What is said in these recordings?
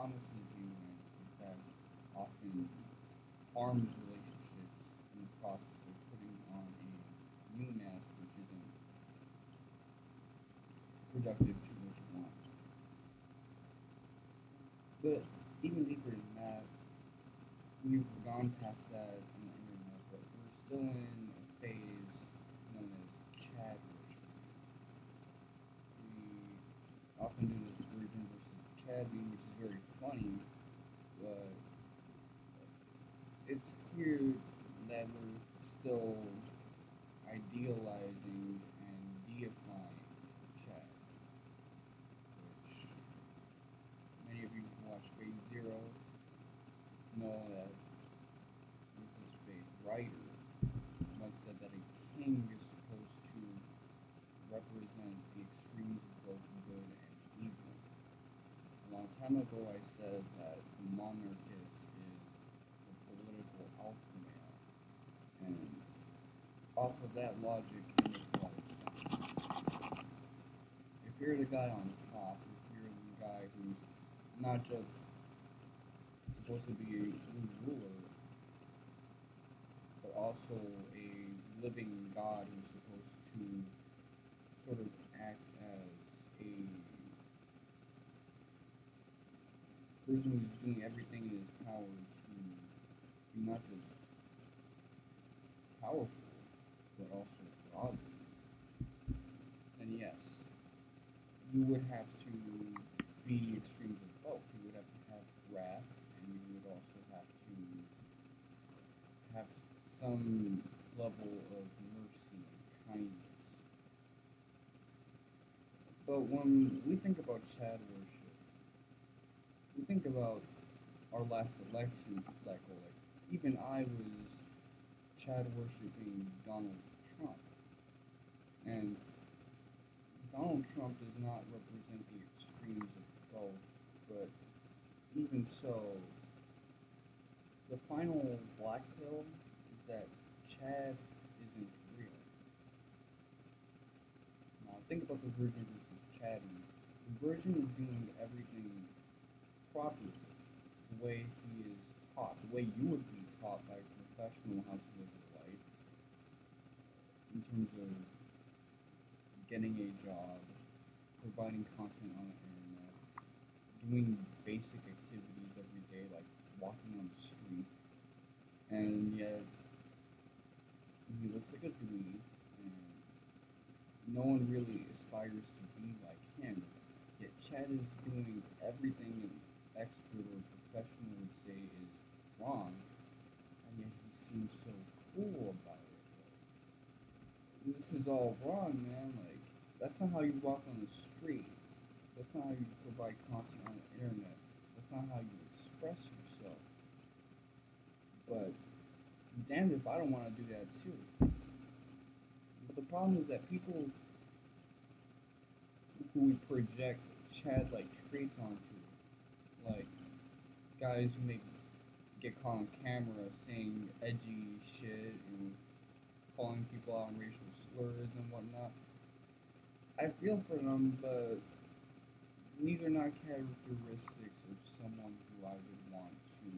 promises you, and in fact, often harms relationships in the process of putting on a new mask which isn't productive to what you want. But even deeper than that, we've gone past that on the internet, but we're still in a phase known as Chad. We often do this virgin versus Chad which funny, but it's clear that we're still idealizing and deifying Chad, which many of you who watch Phase Zero know that this Phase writer once said that a king is supposed to represent the extremes of both good and evil. A long time ago I said that the monarchist is the political alpha male, and off of that logic it a lot of sense. If you're the guy on top, if you're the guy who's not just supposed to be a ruler, but also a living God who's supposed to sort of act as a person who's doing everything in his power to be not just powerful, but also godly, then yes, you would have to be extremes of both. You would have to have wrath, and you would also have to have some level of mercy and kindness. But when we think about Chad worship, think about our last election cycle. Like even I was Chad worshiping Donald Trump, and Donald Trump does not represent the extremes of both, but even so, the final black pill is that Chad isn't real. Now think about the Virgin versus Chad. The Virgin is doing everything properly, the way he is taught, the way you would be taught by a professional how to live your life, in terms of getting a job, providing content on the internet, doing basic activities every day like walking on the street, and yet he looks like a dweeb, and no one really aspires to be like him. Yet Chad is doing everything expert or professional would say is wrong, and yet he seems so cool about it. Like, this is all wrong, man. Like, that's not how you walk on the street. That's not how you provide content on the internet. That's not how you express yourself. But damned if I don't want to do that too. But the problem is that people who we project Chad like traits onto, like guys make get caught on camera saying edgy shit and calling people out on racial slurs and whatnot. I feel for them, but these are not characteristics of someone who I would want to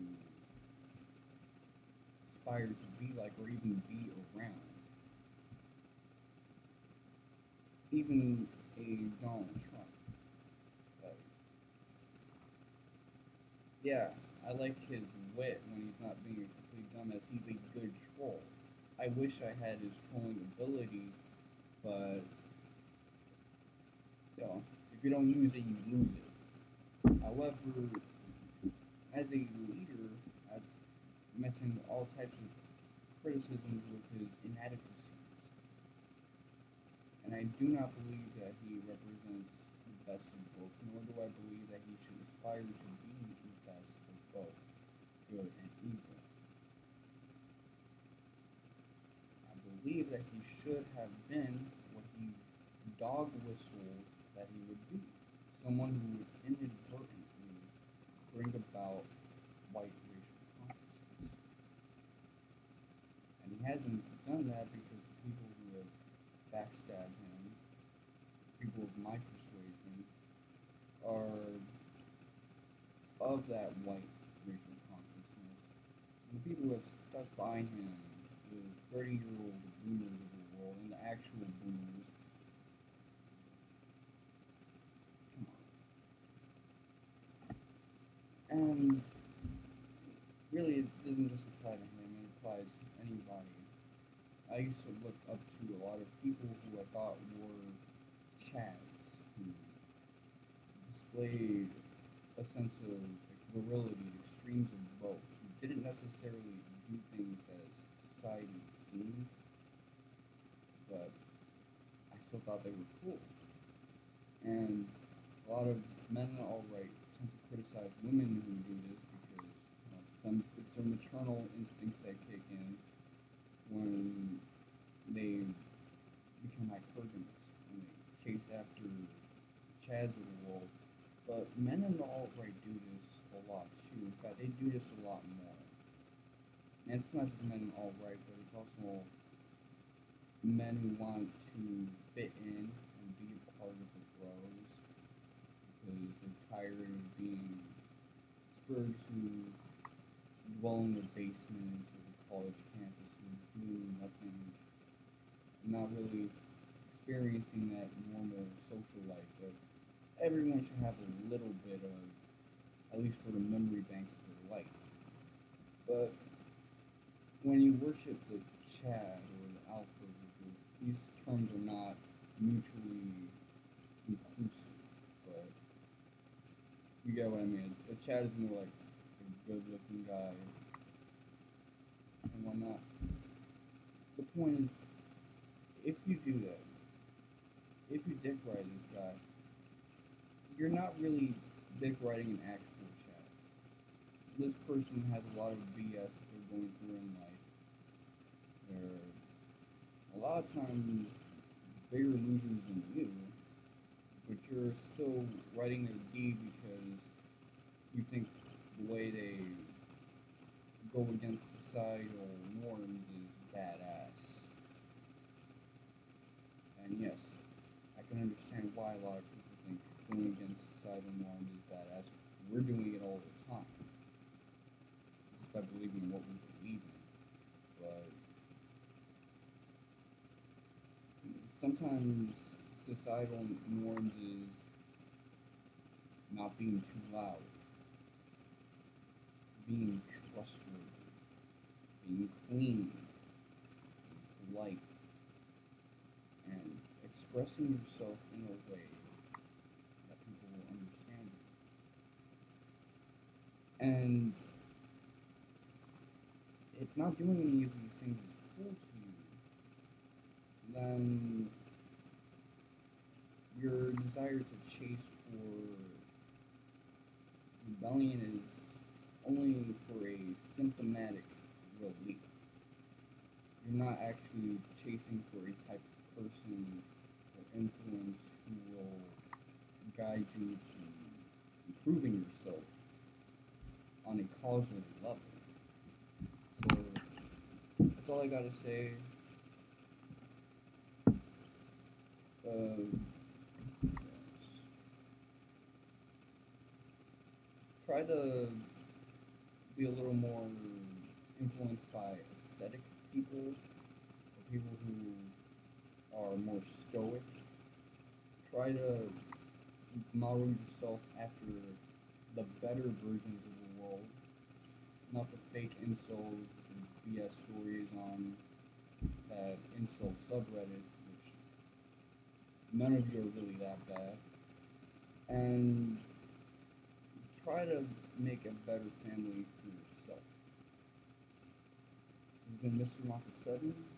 aspire to be like or even be around. Even a Donald Trump. Like, yeah, I like his wit when he's not being a complete dumbass. He's a good troll. I wish I had his trolling ability, but you know, if you don't use it, you lose it. However, as a leader, I've mentioned all types of criticisms with his inadequacies. And I do not believe that he represents the best of both, nor do I believe that he should aspire to believe that he should have been what he dog whistled that he would be someone who would inadvertently bring about white racial consciousness. And he hasn't done that because the people who have backstabbed him, people of my persuasion, are of that white racial consciousness. And the people who have stuck by him, the 30 year old And really, it doesn't just apply to him, it applies to anybody. I used to look up to a lot of people who I thought were chads, who displayed a sense of like, virility, extremes of both, who didn't necessarily do things as society deemed, but I still thought they were cool. And a lot of men alt-right tend to criticize women who do this because you know, some, it's their maternal instincts that kick in when they become hypergamous, when they chase after chads of the world. But men in the alt-right do this a lot too. In fact, they do this a lot more. And it's not just men in alt-right, but it's also men who want to fit in and be a part of the bros because they're tired of being spurred to dwell in their basement of the college campus and doing nothing, not really experiencing that normal social life that everyone should have a little bit of, at least for the memory banks of their life. But when you worship the Chad or the Alpha these terms are not mutually inclusive, but you get what I mean. Chad is more like a good looking guy, and whatnot. The point is, if you do that, if you dick ride this guy, you're not really dick riding an actual Chad. This person has a lot of BS that they're going through in life. They're a lot of times bigger losers than you, but you're still writing their D because you think the way they go against societal norms is badass. And yes, I can understand why a lot of people think going against societal norms is badass. We're doing it all the time. Just by believing in what we believe in. But sometimes societal norms is not being too loud, being trustworthy, being clean, being polite, and expressing yourself in a way that people will understand you. And if not doing any of these things is cool to you, then your desire to chase for rebellion is only for a symptomatic relief. You're not actually chasing for a type of person or influence who will guide you to improving yourself on a causal level. So that's all I gotta say. Um, try to be a little more influenced by aesthetic people, or people who are more stoic. Try to model yourself after the better versions of the world, not the fake insults and BS stories on that insult subreddit, which none of you are really that bad. And try to make a better family been Mr. 7.